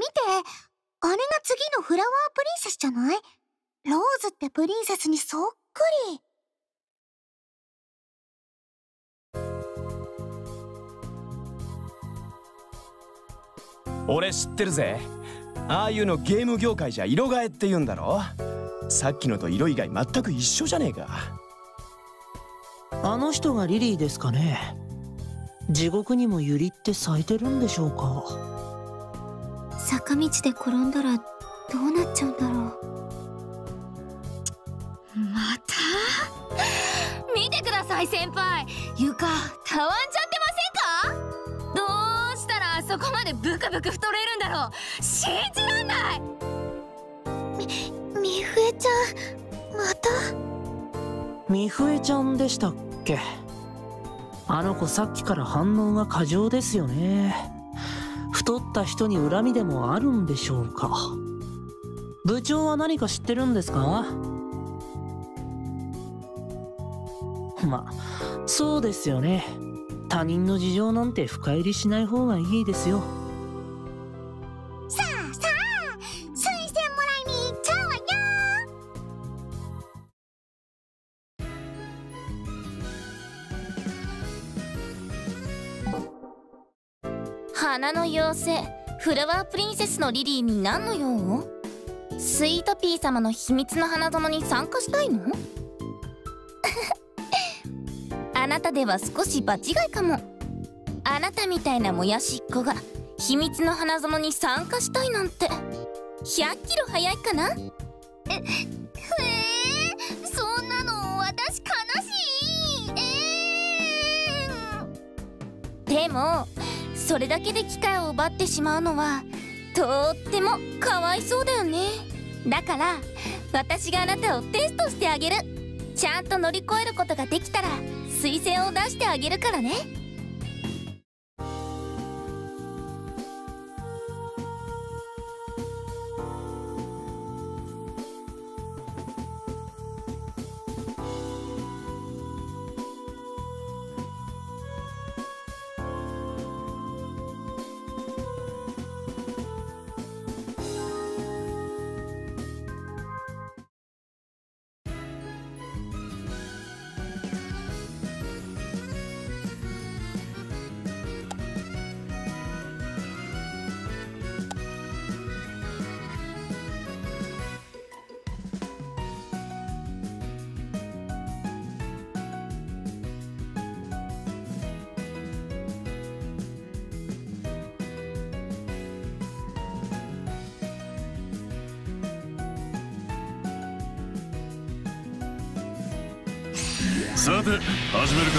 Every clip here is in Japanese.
見て。あれが次のフラワープリンセスじゃない？ローズってプリンセスにそっくり。俺知ってるぜ。ああいうのゲーム業界じゃ色替えって言うんだろ？さっきのと色以外全く一緒じゃねえか。あの人がリリーですかね？地獄にもユリって咲いてるんでしょうか？坂道で転んだらどうなっちゃうんだろう。また？見てください先輩。床たわんじゃってませんか？どうしたらあそこまでブクブク太れるんだろう。信じらんない！み、みふえちゃんまた？みふえちゃんでしたっけ？あの子さっきから反応が過剰ですよね太った人に恨みでもあるんでしょうか？部長は何か知ってるんですか？まそうですよね。他人の事情なんて深入りしない方がいいですよ。花の妖精フラワープリンセスのリリーに何の用スイートピー様の秘密の花園に参加したいの？あなたでは少し場違いかも。あなたみたいなもやしっ子が秘密の花園に参加したいなんて。100キロ早いかな？えへえそんなの私悲しい。えー、でもそれだけで機会を奪ってしまうのはとってもかわいそうだよね。だから私があなたをテストしてあげる。ちゃんと乗り越えることができたら推薦を出してあげるからね。さて始めるか。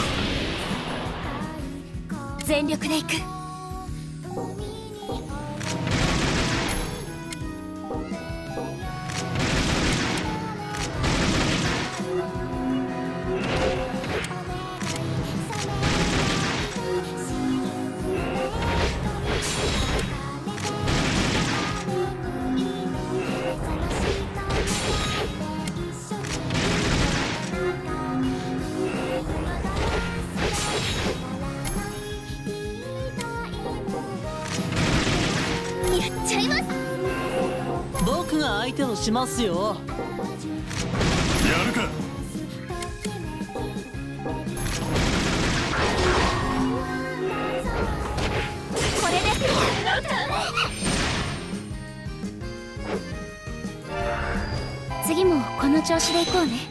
全力でいく。しますよ。やるか。これで次もこの調子でいこうね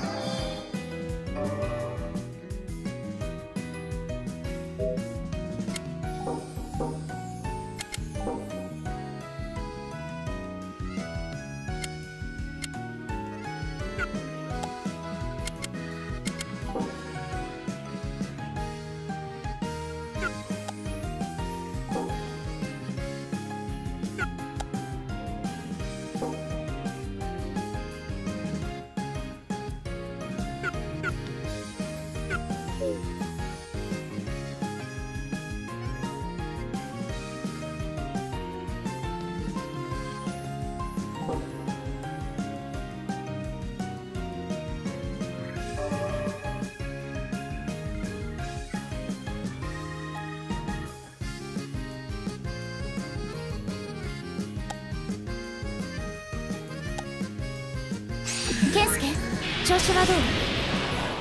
調子はど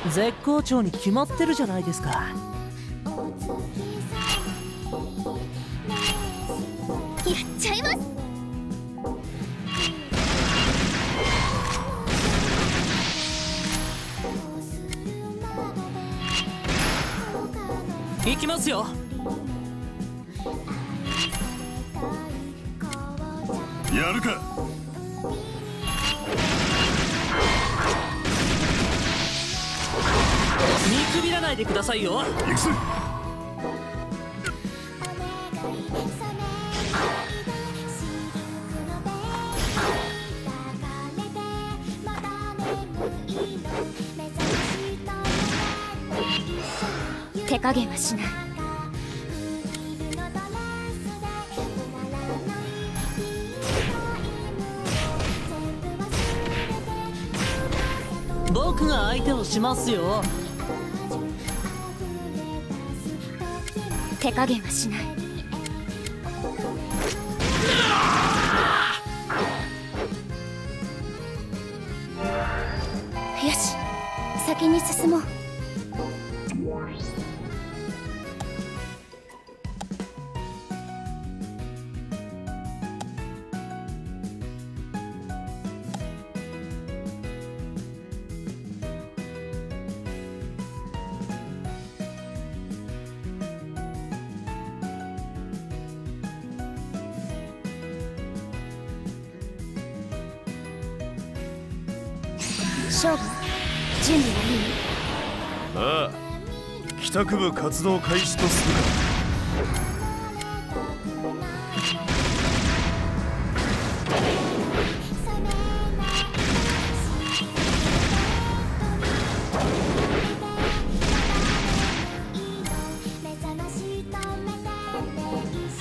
う絶好調に決まってるじゃないですか。やっちゃいます。行きますよ。やるかないでくださいよ。行くぜ。手加減はしない。僕が相手をしますよ手加減はしない。よし先に進もう。勝負準備はいいああ帰宅部活動開始とする。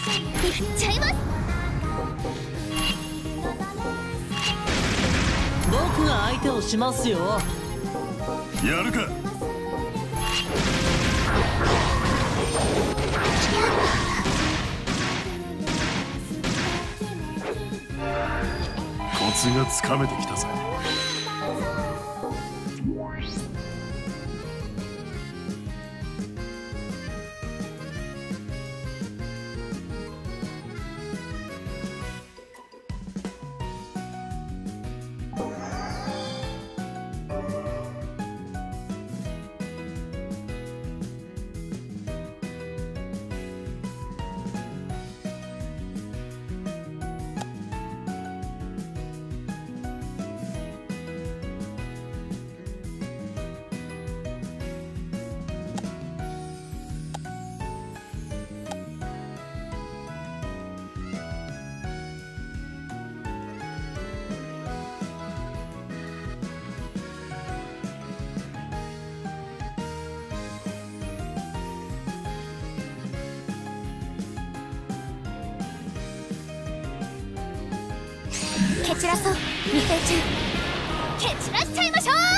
かやっちゃいますをしますよ。やるか。コツがつかめてきたぜ。散らそう。ミフェちゃん蹴散らしちゃいましょう。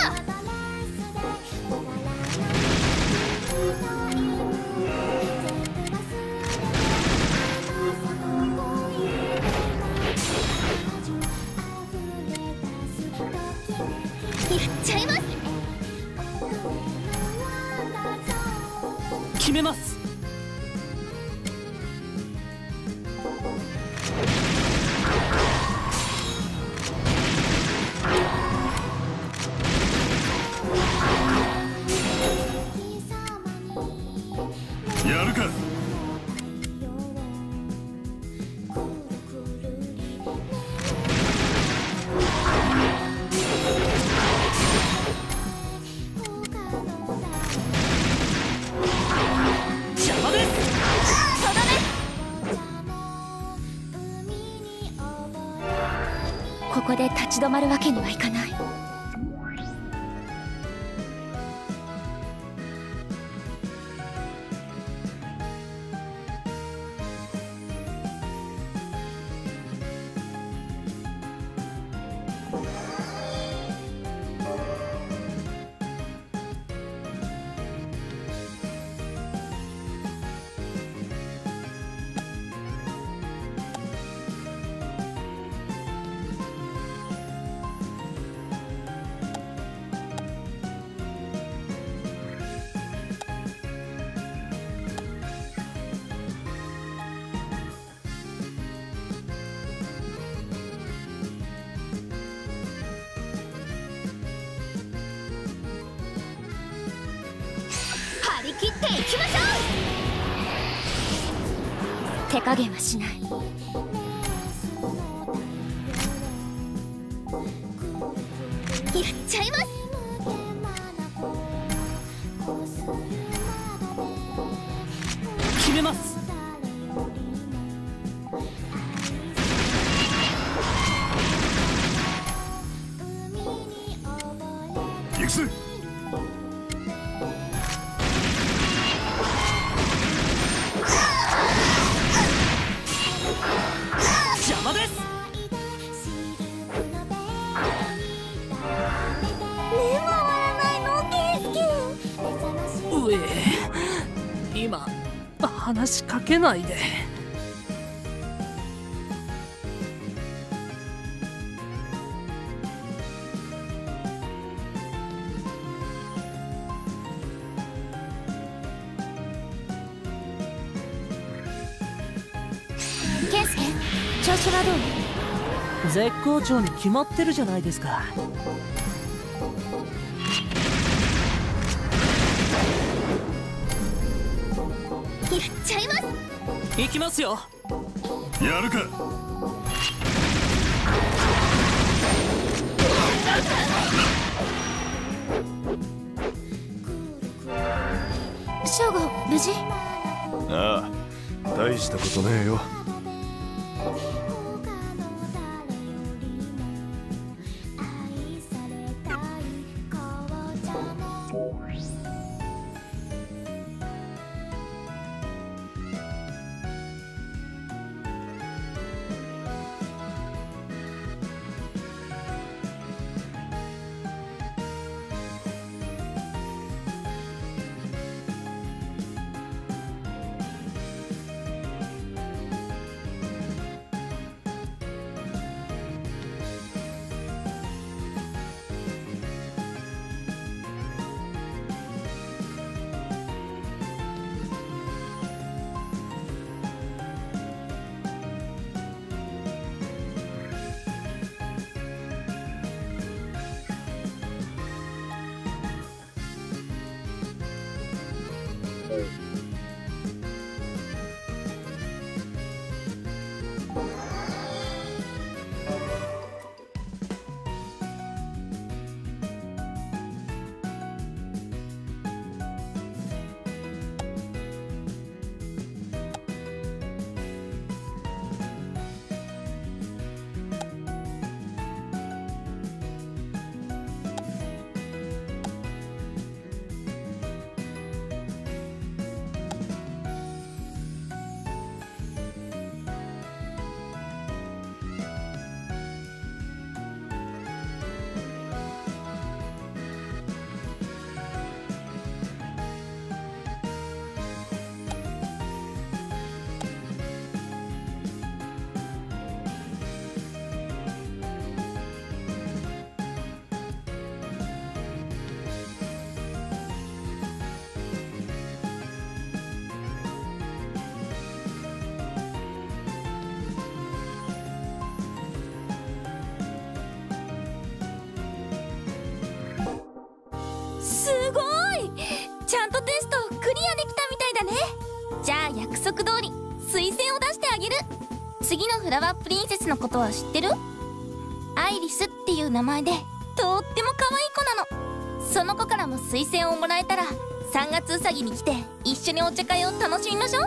立ち止まるわけにはいかない。っていきましょう。手加減はしない。やっちゃいます。話しかけないで。ケンスケ調子はどう？絶好調に決まってるじゃないですかやっちゃいます。行きますよ。やるか。ショーゴ無事？ああ大したことねえよじゃあ約束通り推薦を出してあげる。次のフラワープリンセスのことは知ってる？アイリスっていう名前でとっても可愛い子なの。その子からも推薦をもらえたら3月うさぎに来て一緒にお茶会を楽しみましょう。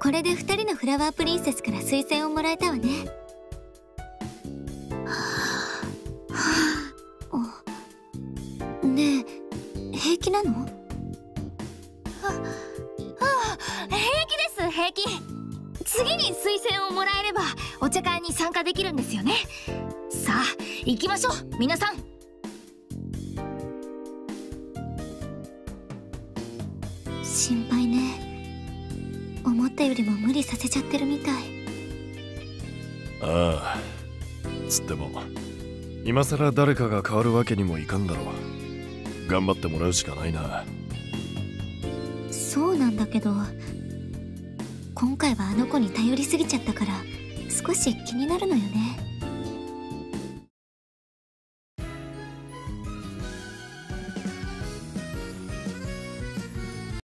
これで2人のフラワープリンセスから推薦をもらえたわね。気なの？平気です平気。次に推薦をもらえればお茶会に参加できるんですよね。さあ行きましょう皆さん。心配ね。思ったよりも無理させちゃってるみたい。ああつっても今さら誰かが変わるわけにもいかんだろう頑張ってもらうしかないな。そうなんだけど今回はあの子に頼りすぎちゃったから少し気になるのよね。